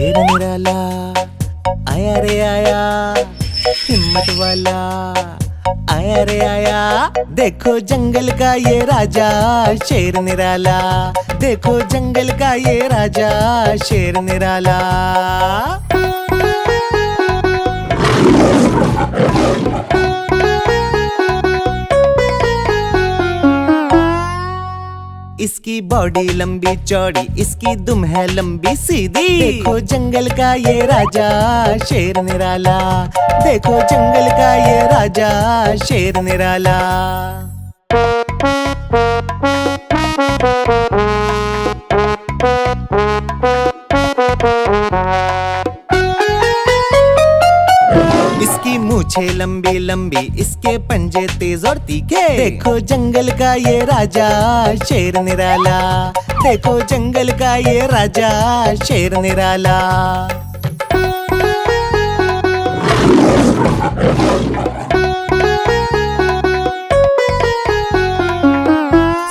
शेर निराला आया रे आया हिम्मत वाला आया रे आया देखो जंगल का ये राजा शेर निराला देखो जंगल का ये राजा शेर निराला इसकी बॉडी लंबी, चौड़ी, इसकी दुम है लंबी, सीधी। देखो जंगल का ये राजा, शेर निराला। देखो जंगल का ये राजा, शेर निराला। इसकी मूछे लंबी लंबी, इसके पंजे तेज और तीखे। देखो जंगल का ये राजा, शेर निराला। देखो जंगल का ये राजा, शेर निराला।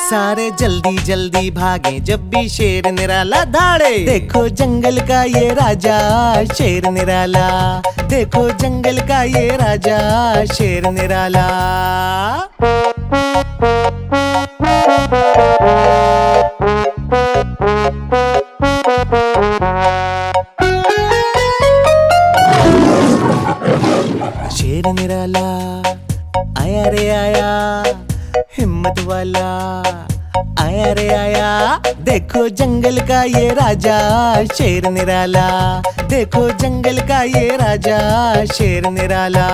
सारे जल्दी जल्दी भागे, जब भी शेर निराला धाड़े। देखो जंगल का ये राजा, शेर निराला। देखो जंगल का ये राजा, शेर निराला। शेर निराला, आया रे आया। हिम्मत वाला। आया रे आया। देखो जंगल का ये राजा, शेर निराला। देखो जंगल का ये राजा, शेर निराला।